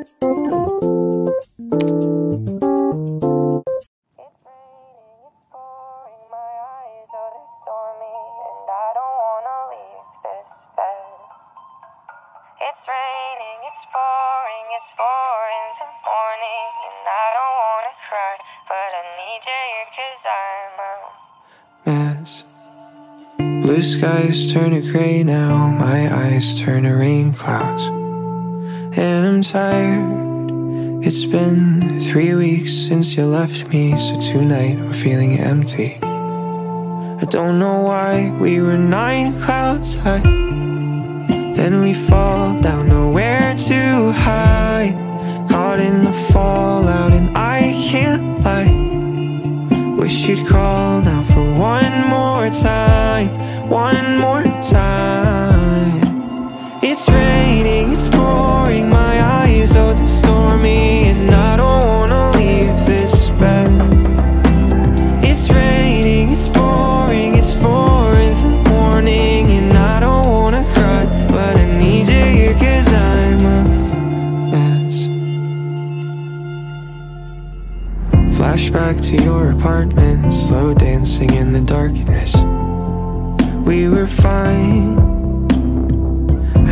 It's raining, it's pouring, my eyes are storming and I don't wanna weep it's four in the morning, and I don't wanna cry, but I need you here 'cause I'm a mess. Blue skies turn to gray now, my eyes turn to rain clouds. And I'm tired. It's been three weeks since you left me, so tonight I'm feeling empty. I don't know why we were nine clouds high. Then we fall down nowhere to hide. Caught in the fallout, and I can't lie. Wish you'd call now for one more time, one more time. It's raining, it's pouring, my eyes they're stormy, and I don't wanna leave this bed. It's raining, it's pouring, it's four in the morning, and I don't wanna cry, but I need you here 'cause I'm a mess. Flashback to your apartment, slow dancing in the darkness. We were fine.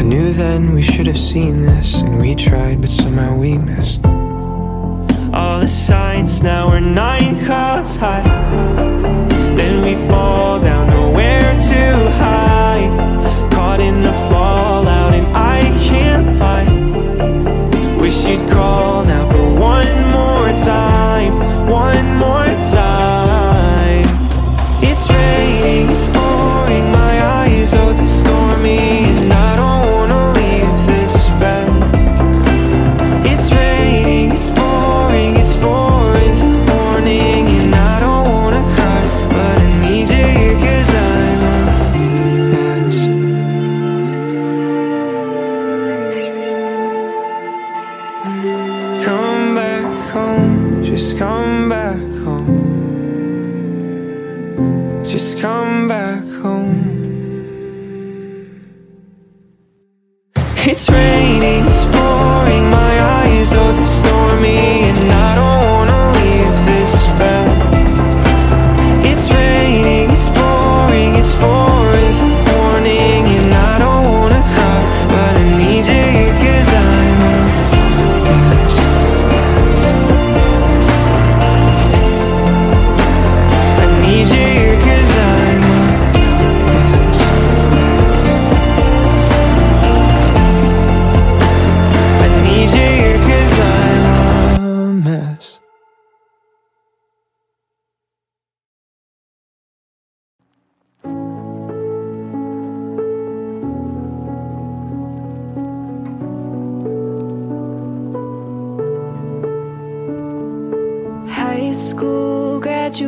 Knew then we should have seen this, and we tried, but somehow we missed. All the signs now we're nine clouds high. Then we fall down nowhere to hide.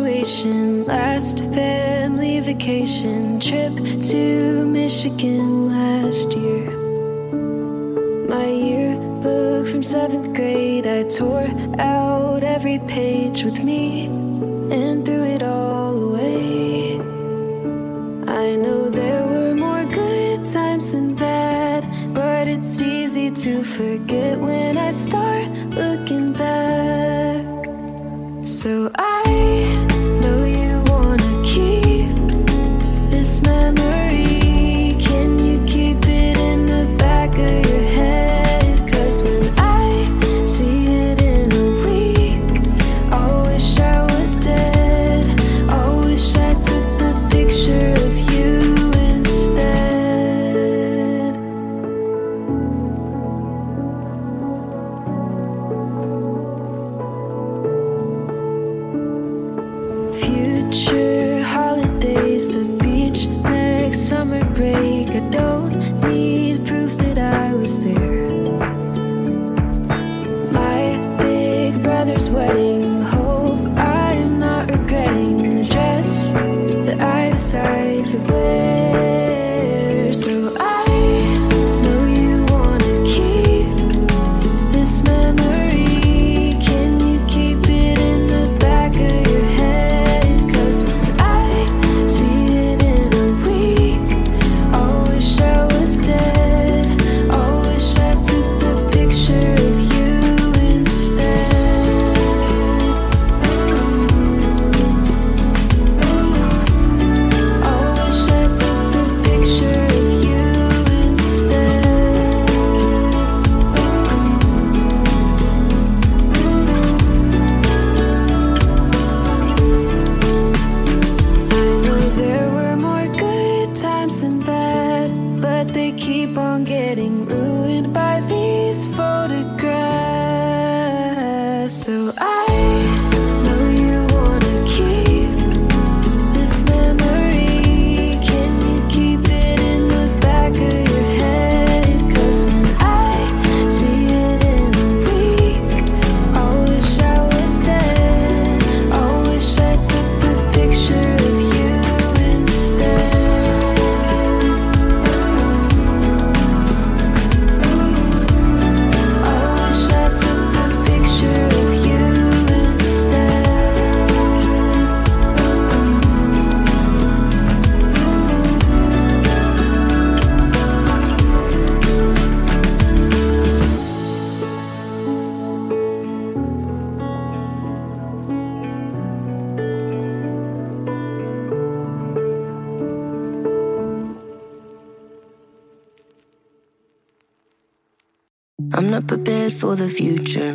Graduation, last family vacation, trip to Michigan last year. My yearbook from seventh grade, I tore out every page with me and threw it all away. I know there were more good times than bad, but it's easy to forget the future.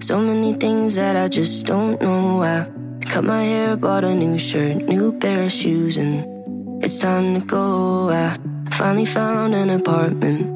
So many things that I just don't know. I cut my hair, bought a new shirt, new pair of shoes, and it's time to go. I finally found an apartment.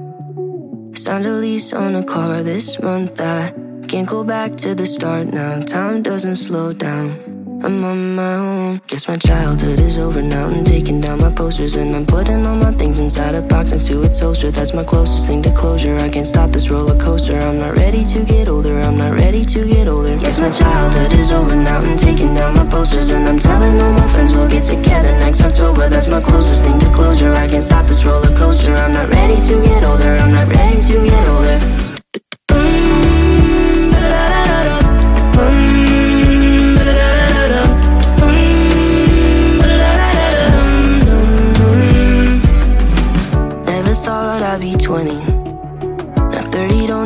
Signed a lease on a car this month. I can't go back to the start now. Time doesn't slow down. I'm on my own. Guess my childhood is over now. I'm taking down my posters and I'm putting all my things inside a box next to a toaster. That's my closest thing to closure. I can't stop this roller coaster. I'm not ready to get older. I'm not ready to get older. Guess my childhood is over now. I'm taking down my posters and I'm telling all my friends we'll get together next October. That's my closest thing to closure. I can't stop this roller coaster. I'm not ready to get older. I'm not ready to get older.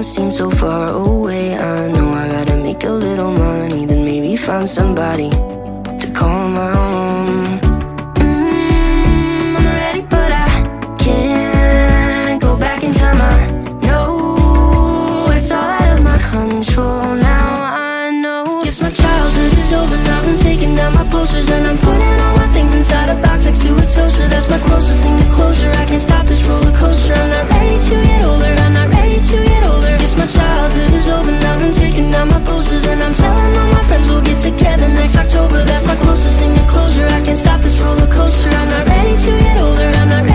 Seem so far away. I know I gotta make a little money, then maybe find somebody to call my own. Mm, I'm ready, but I can't go back in time. I know it's all out of my control now. I know. Guess my childhood is over now. I'm taking down my posters and I'm putting all my things inside a box next to a toaster. That's my closest thing to closure. I can't stop this roller coaster. I'm not ready to get older. Posters And I'm telling all my friends we'll get together next October. That's my closest thing to closure. I can't stop this roller coaster. I'm not ready to get older. I'm not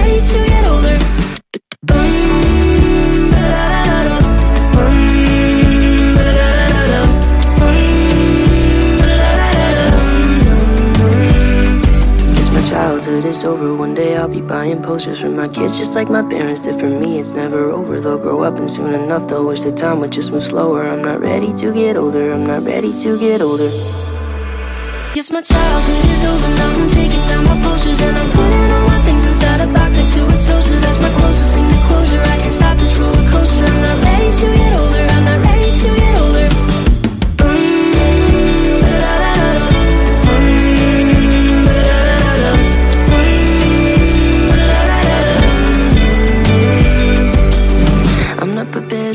childhood is over. One day I'll be buying posters for my kids, just like my parents did for me. It's never over. They'll grow up, and soon enough, they'll wish the time would just move slower. I'm not ready to get older. I'm not ready to get older. Yes, my childhood is over now. I'm taking down my posters and I'm putting all my things inside a box next to a toaster. That's my closest thing to closure. I can't stop this roller coaster. I'm not ready to get older. I'm not ready to get older.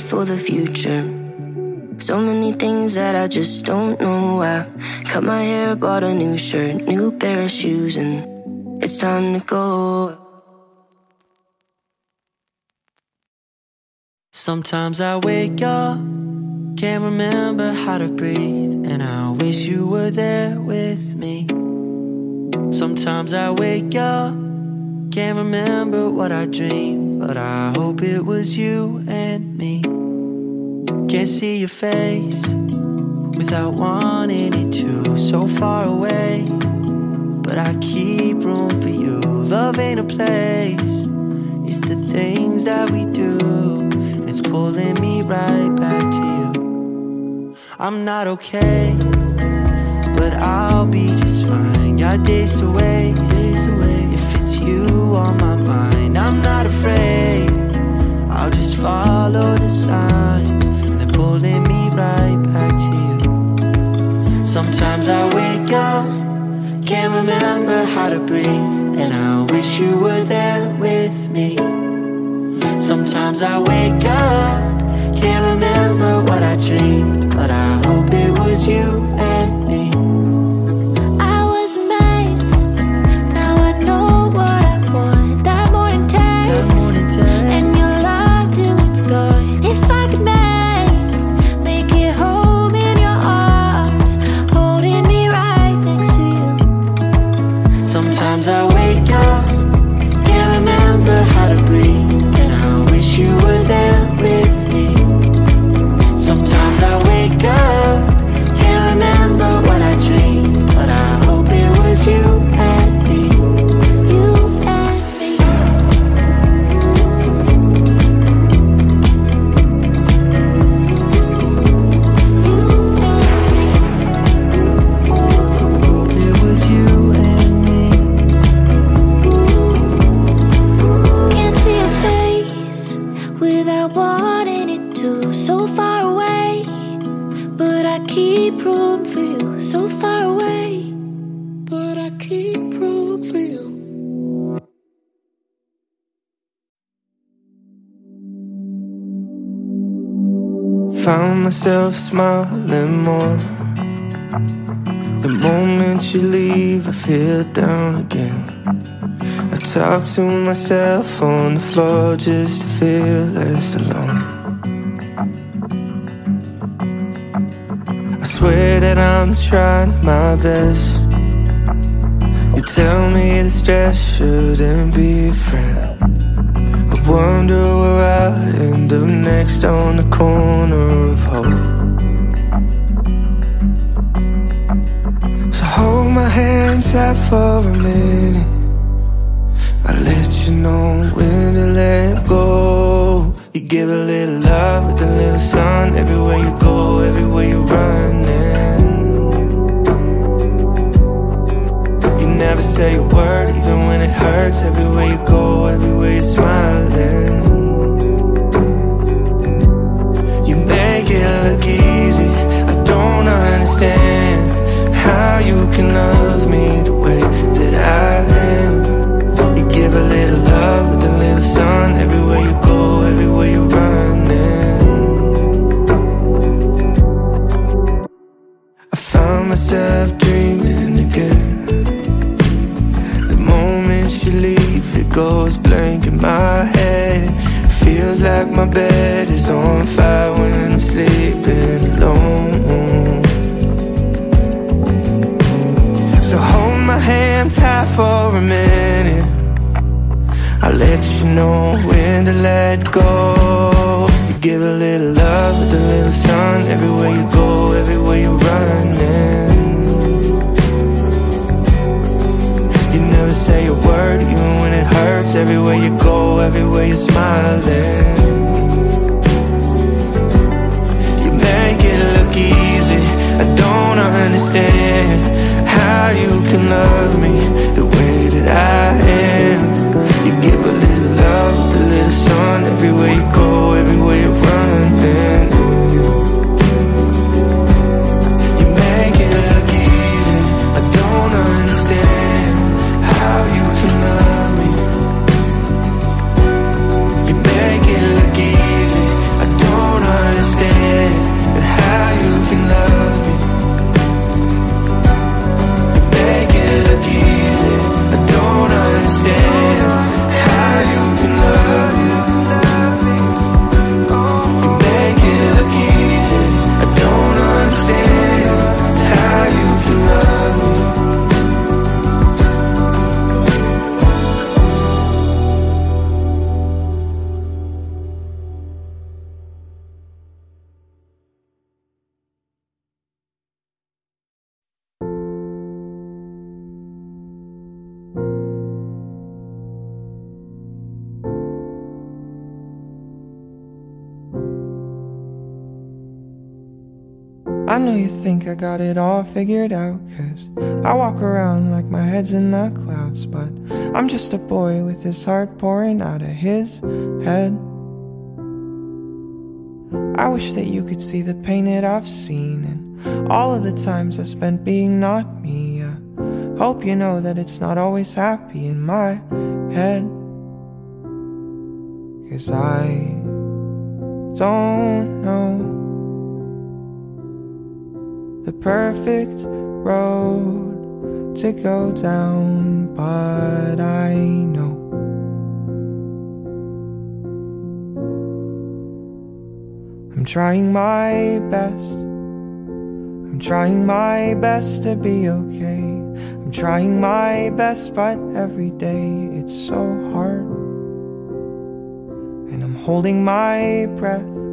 For the future. So many things that I just don't know. I cut my hair, bought a new shirt, new pair of shoes, and it's time to go. Sometimes I wake up, can't remember how to breathe, and I wish you were there with me. Sometimes I wake up, can't remember what I dreamed, but I hope it was you and me. Can't see your face without wanting it to. So far away, but I keep room for you. Love ain't a place, it's the things that we do. And It's pulling me right back to you. I'm not okay, but I'll be just fine. Got days to waste. You on my mind, I'm not afraid. I'll just follow the signs And they're pulling me right back to you. Sometimes I wake up, can't remember how to breathe, and I wish you were there with me. Sometimes I wake up, can't remember what I dreamed, but I hope it was you myself smiling more. The moment you leave, I feel down again. I talk to myself on the floor just to feel less alone. I swear that I'm trying my best. You tell me the stress shouldn't be a friend. I wonder where I'll end up next on the corner of hope. So hold my hand tight for a minute. I let you know when to let go. You give a little love with a little sun everywhere you go, everywhere you're running. You never say a word, even when it hurts. Everywhere you go, everywhere you're smiling. You make it look easy. I don't understand how you can love me the way that I am. You give a little love with a little sun everywhere you go, everywhere you're running. I found myself dreaming goes blank in my head. Feels like my bed is on fire when I'm sleeping alone. So hold my hand tight for a minute. I'll let you know when to let go. You give a little love with a little sun everywhere you go, everywhere you're running. You never say a word, Everywhere you go, everywhere you're smiling. You make it look easy. I don't understand how you can love me the way that I am. You give a little love, the little sun everywhere you go, I got it all figured out, cause I walk around like my head's in the clouds, but I'm just a boy with his heart pouring out of his head. I wish that you could see the pain that I've seen and all of the times I spent being not me. I hope you know that it's not always happy in my head. Cause I don't know the perfect road to go down, but I know. I'm trying my best. I'm trying my best to be okay. I'm trying my best, but every day it's so hard. And I'm holding my breath.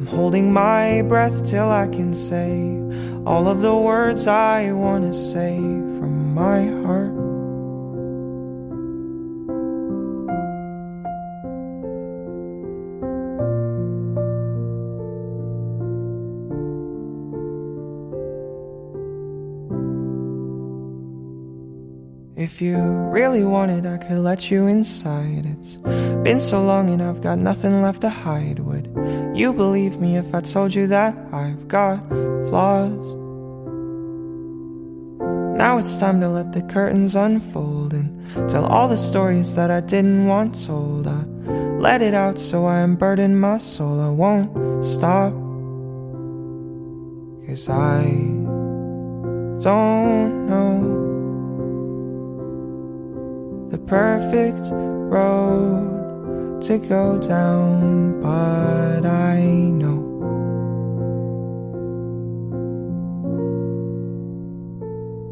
I'm holding my breath till I can say all of the words I want to say from my heart. If you really wanted, I could let you inside. It's been so long and I've got nothing left to hide. Would you believe me if I told you that I've got flaws? Now it's time to let the curtains unfold and tell all the stories that I didn't want told. I let it out so I unburden my soul. I won't stop. Cause I don't know the perfect road to go down, but I know.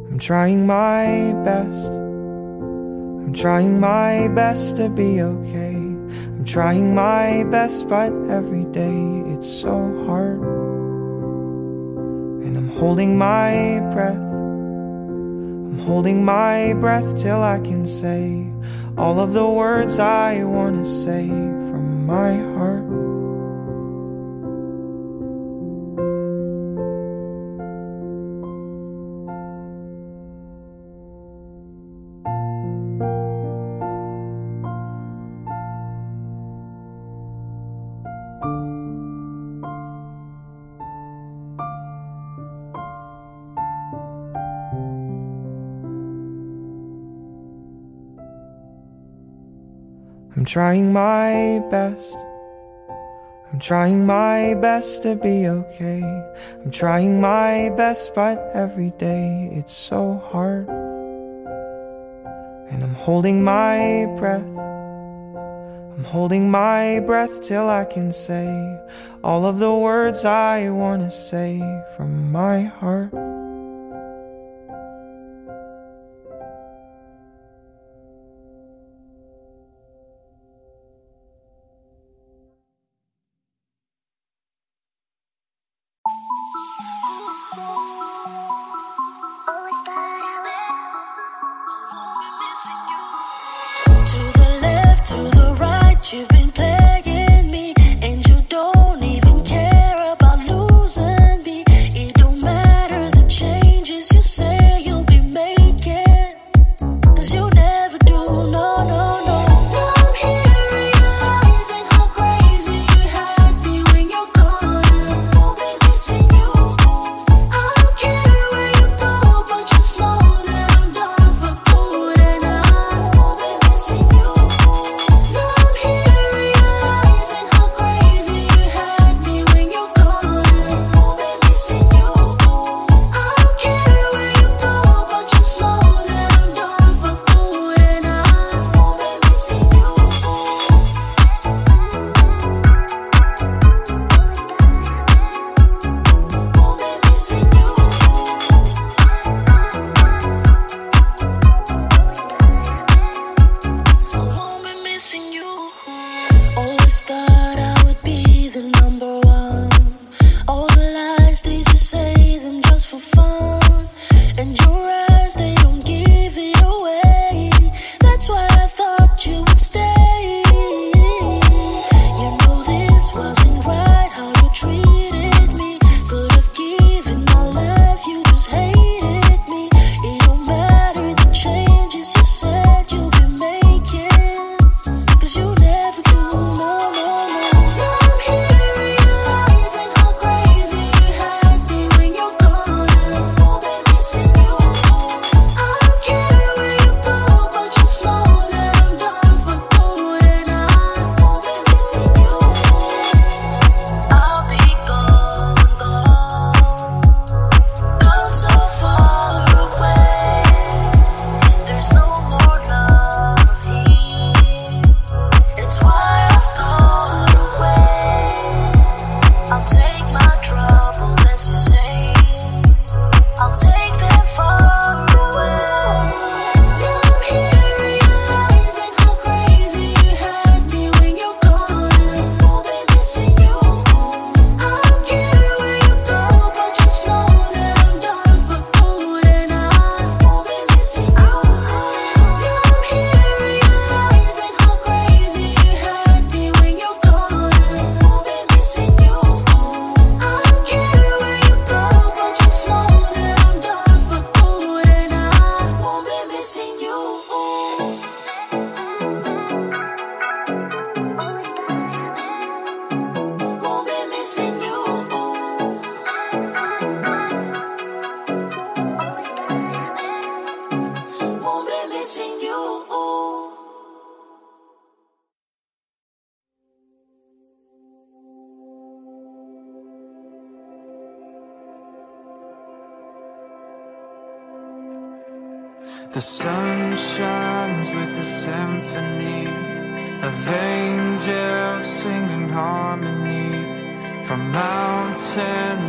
I'm trying my best. I'm trying my best to be okay. I'm trying my best, but every day it's so hard. And I'm holding my breath. I'm holding my breath till I can say all of the words I want to say from my heart. trying my best. I'm trying my best to be okay. I'm trying my best, but every day it's so hard. And I'm holding my breath. I'm holding my breath till I can say all of the words I wanna say from my heart.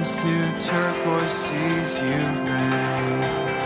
To turquoise seas, you reign.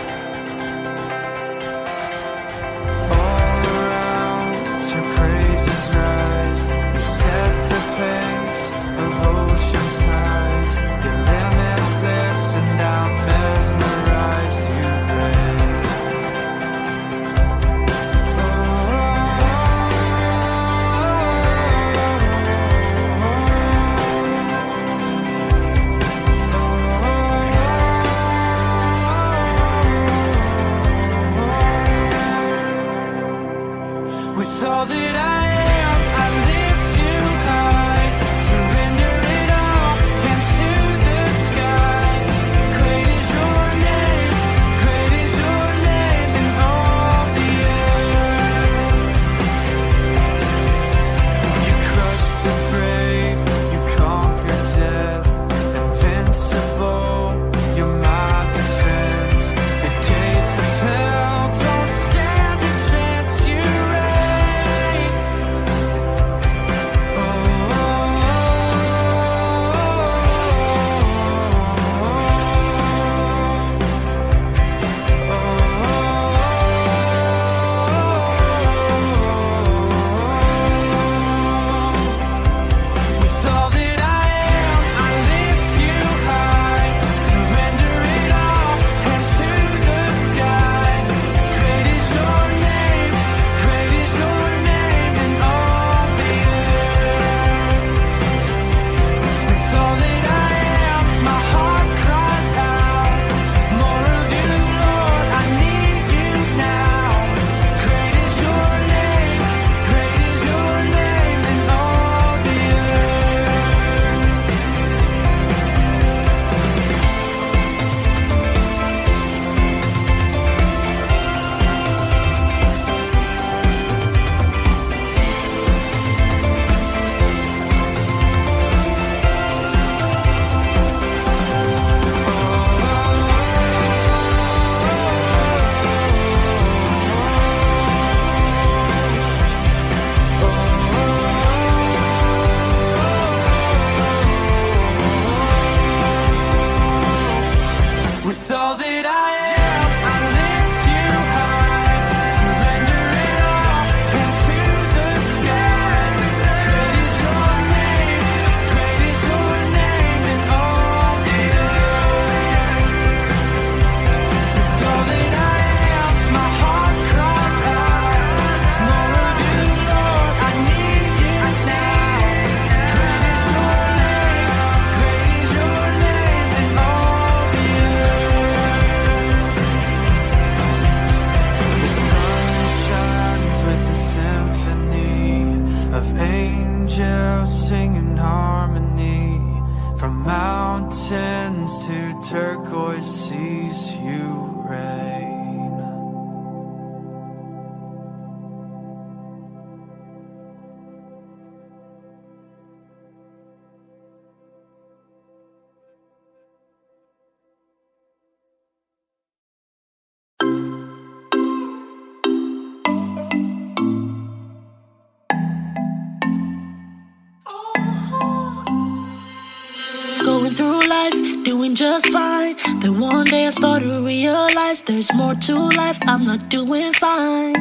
Just fine. Then one day I started to realize there's more to life. I'm not doing fine.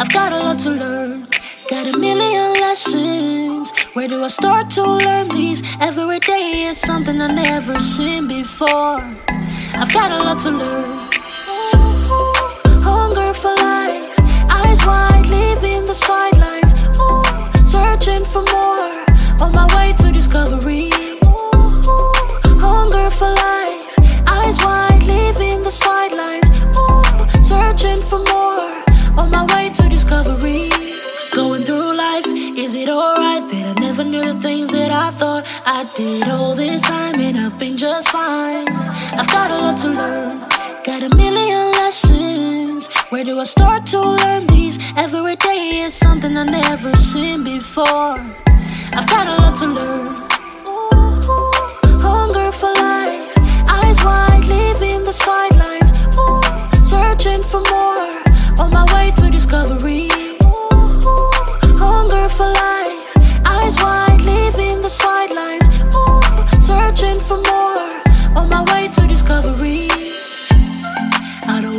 I've got a lot to learn, got a million lessons. Where do I start to learn these? Every day is something I never seen before. I've got a lot to learn. Hunger for life, eyes wide, leaving the sidelines. Ooh, searching for more on my way to discovery. Ooh, hunger for life, I did all this time and I've been just fine? I've got a lot to learn, got a million lessons. Where do I start to learn these? Every day is something I never seen before. I've got a lot to learn. Ooh, hunger for life, eyes wide, leaving the sidelines. Ooh, searching for more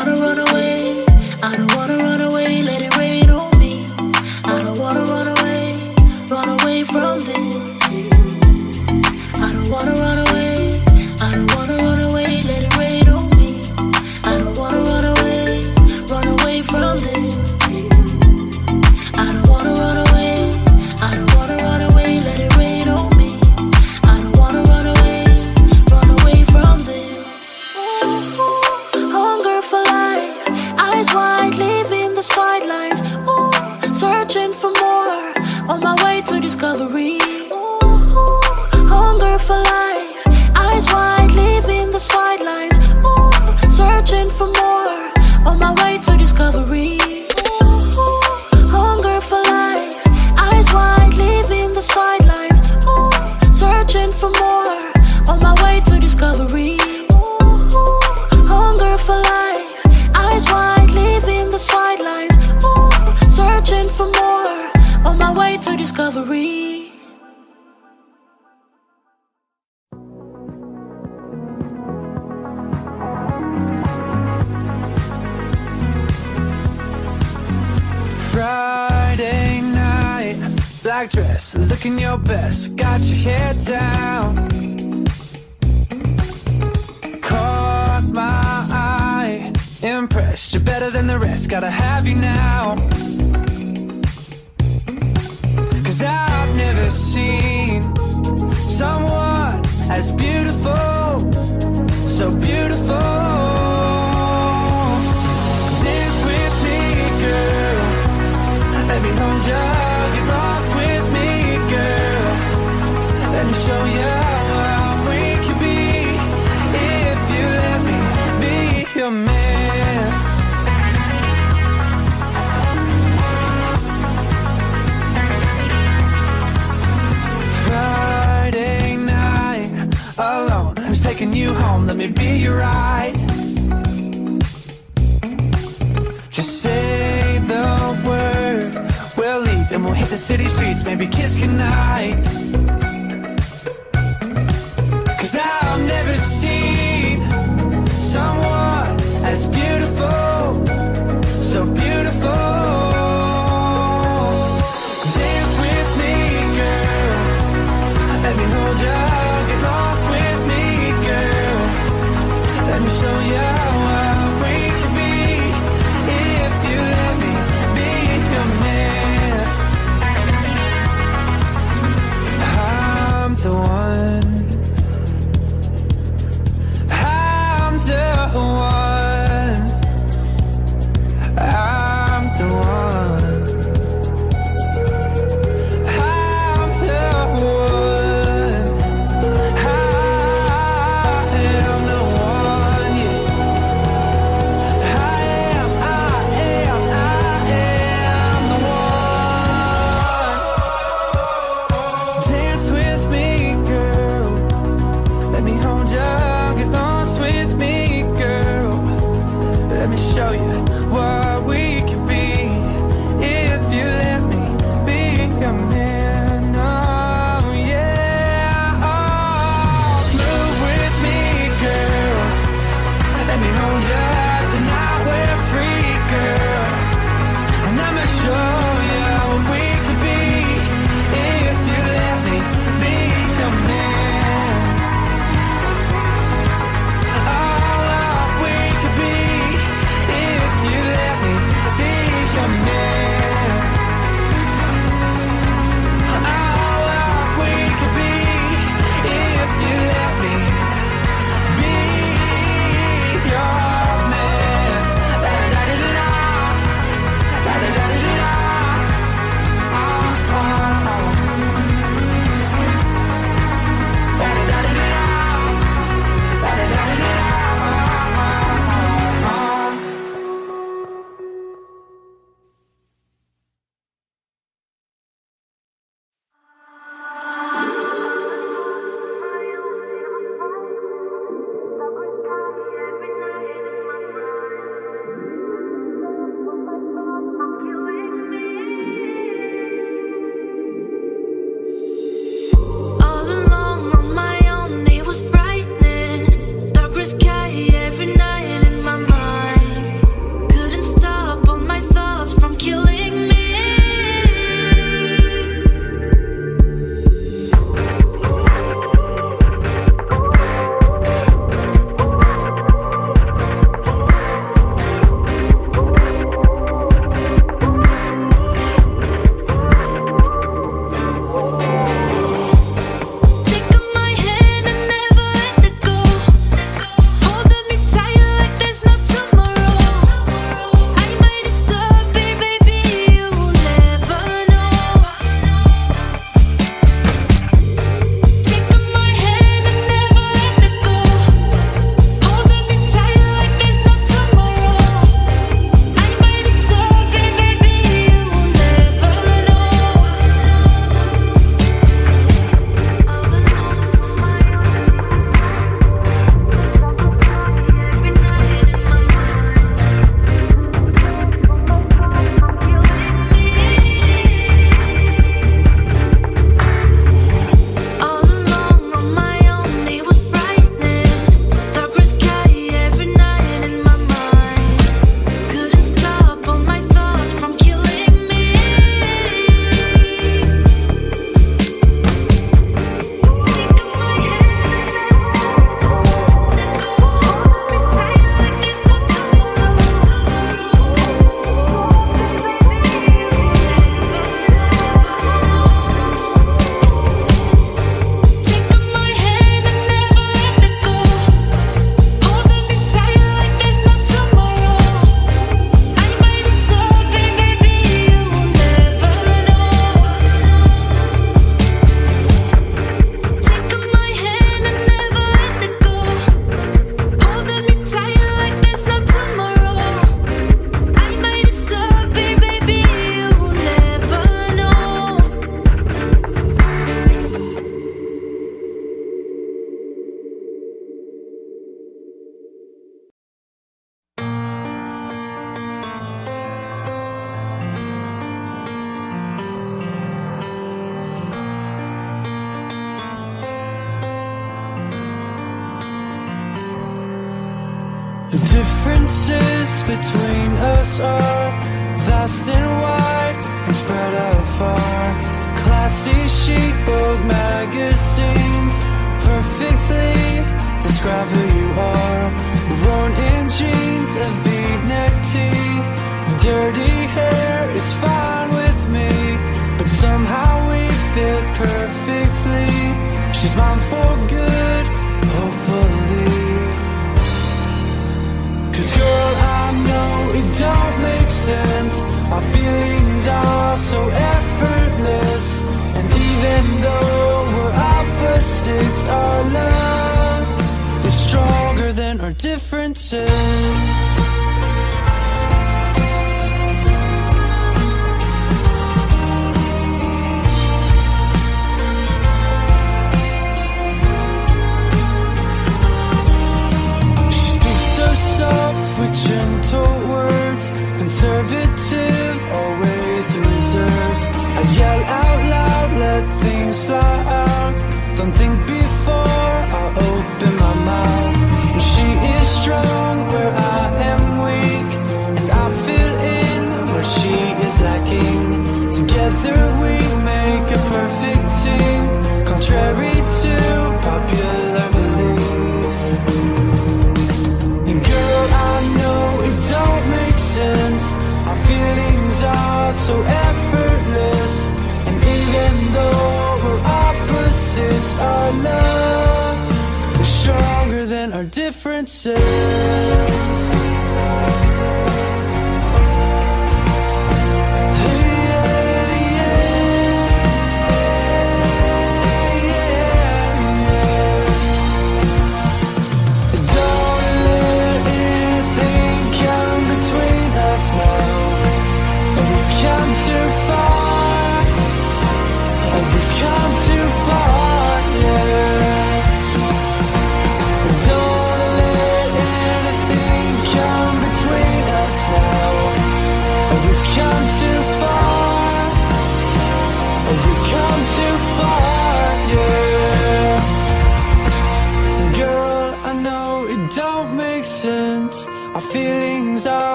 wanna run away. beautiful, so beautiful. me be your eyes. Just say the word, we'll leave and we'll hit the city streets, maybe kiss goodnight. say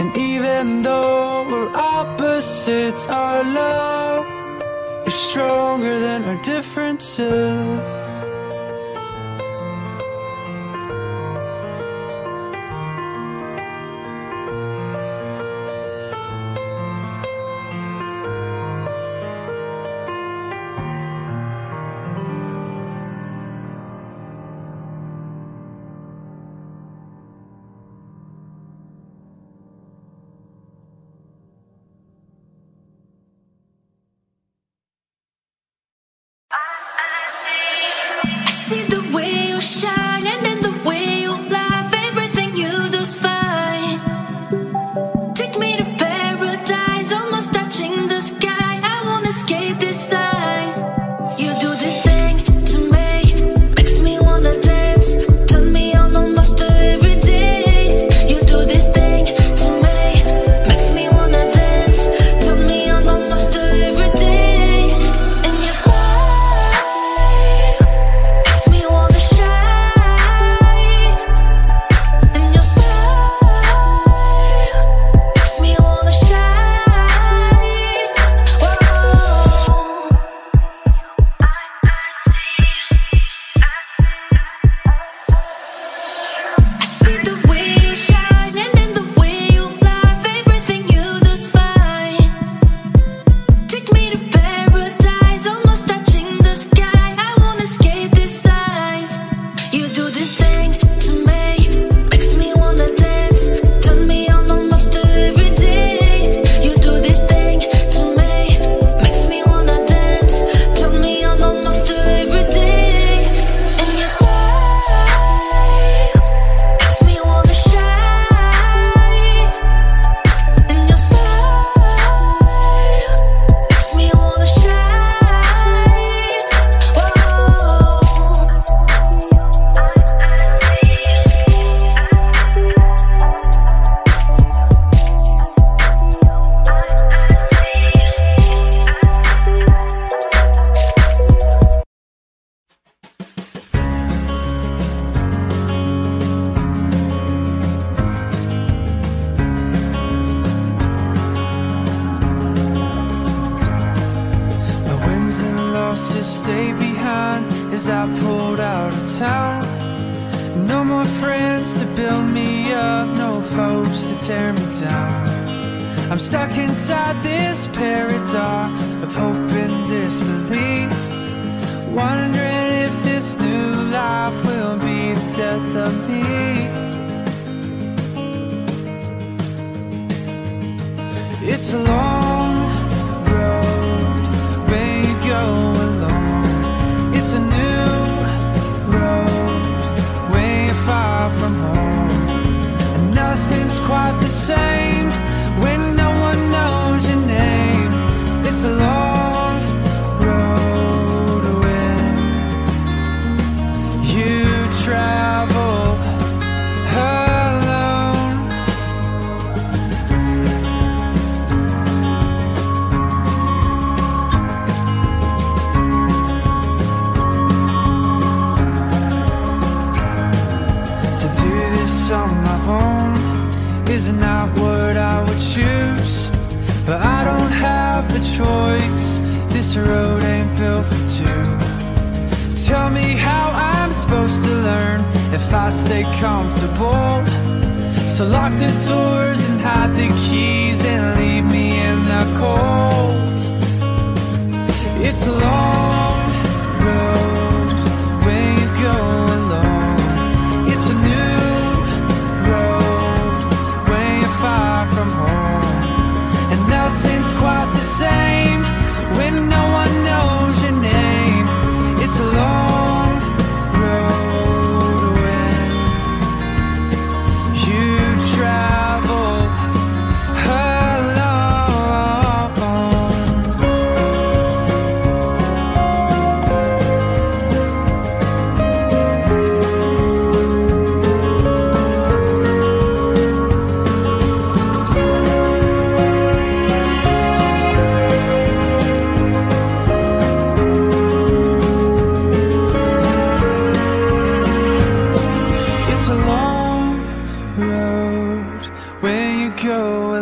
And even though we're opposites, our love is stronger than our differences.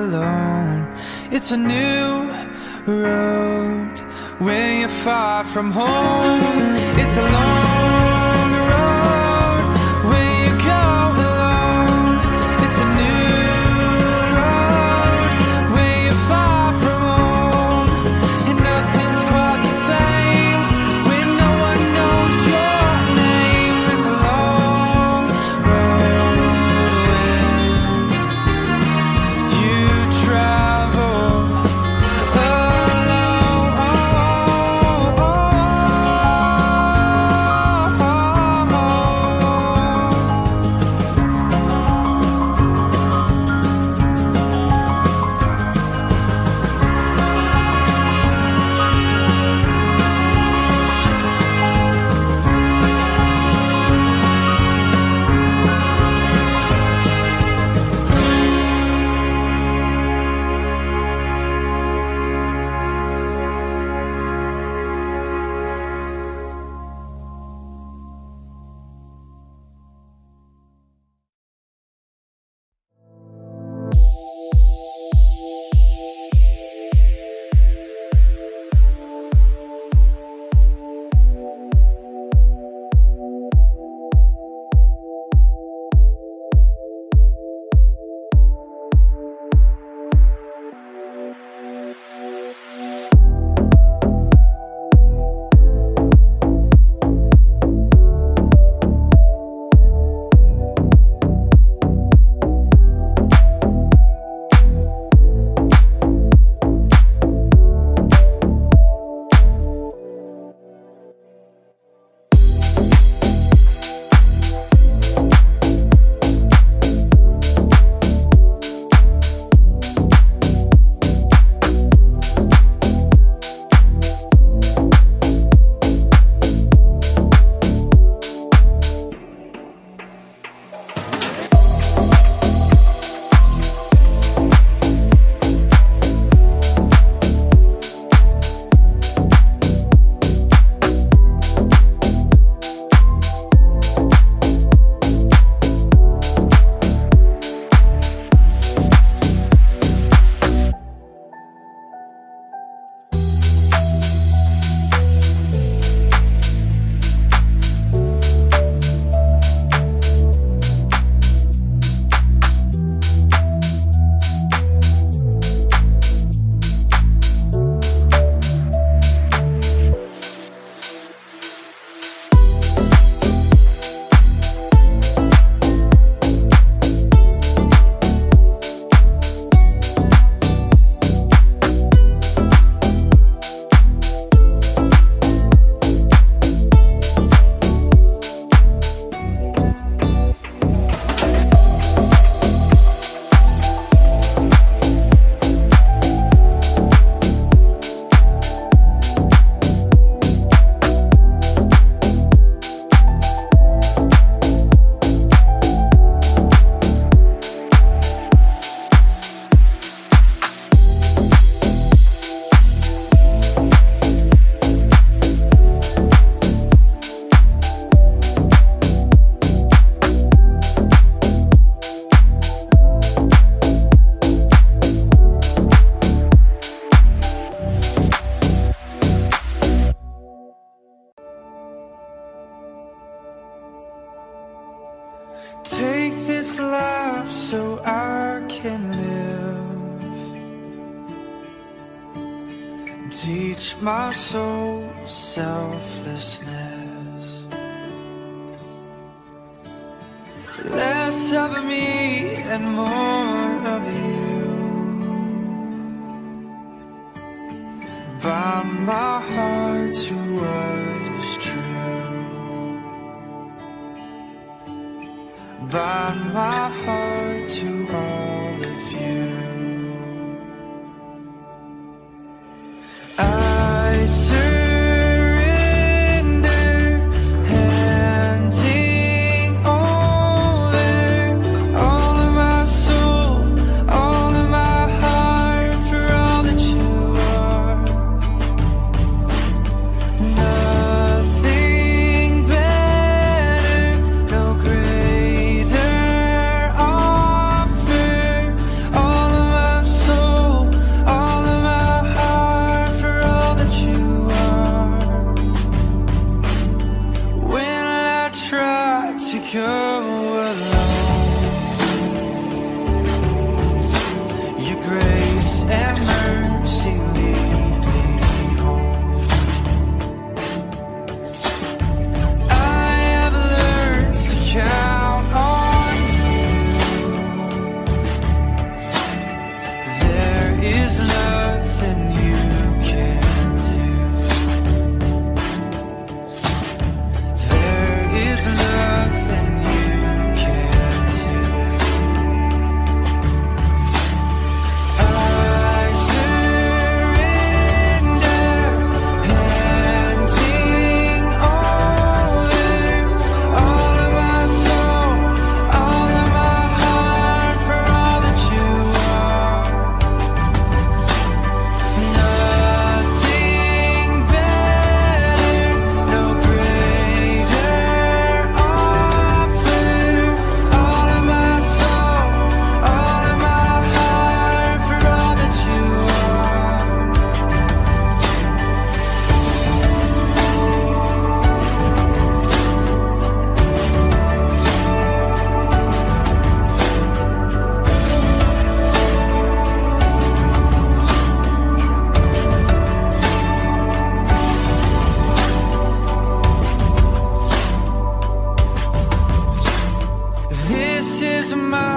alone. It's a new road when you're far from home. It's a long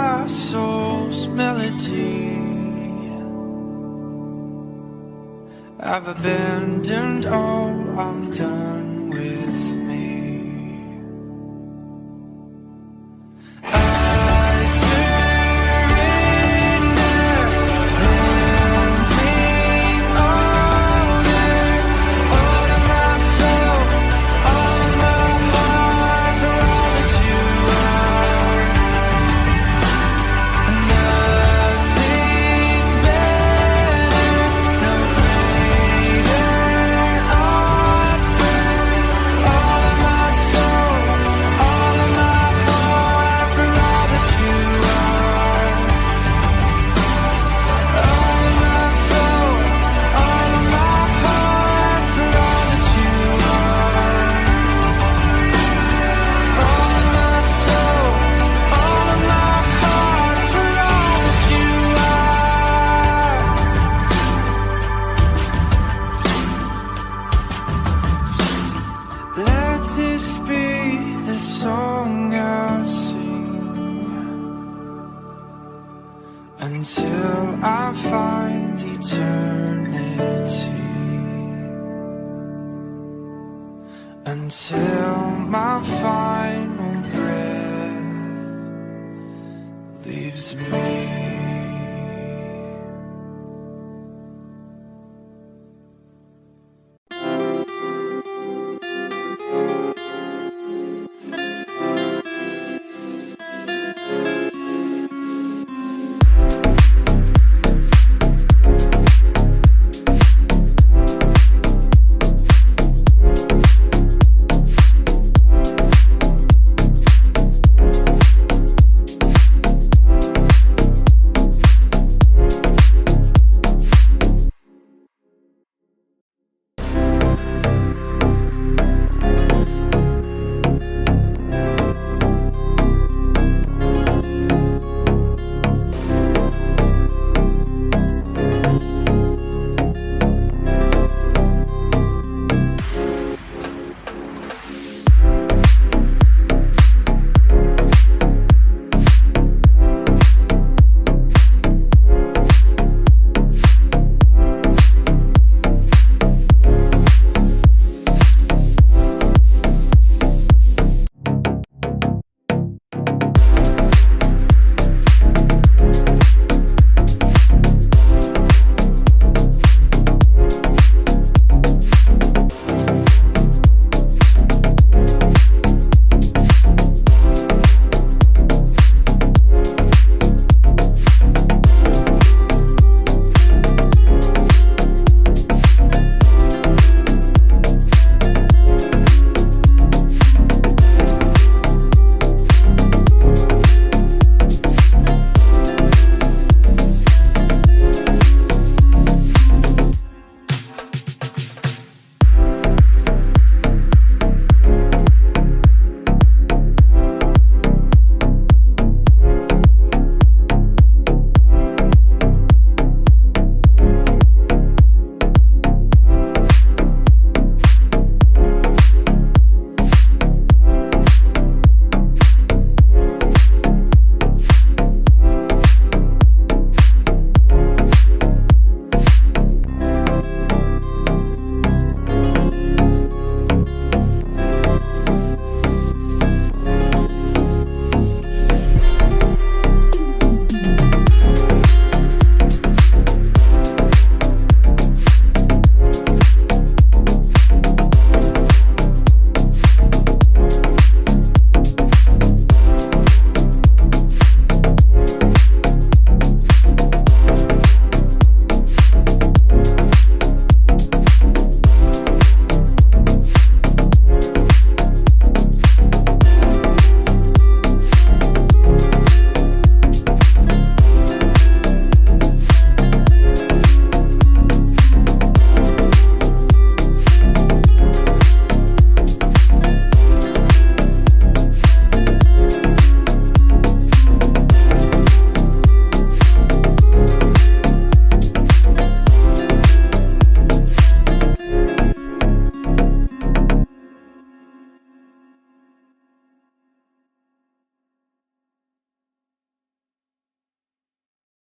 my soul's melody. I've abandoned all, I'm done with me.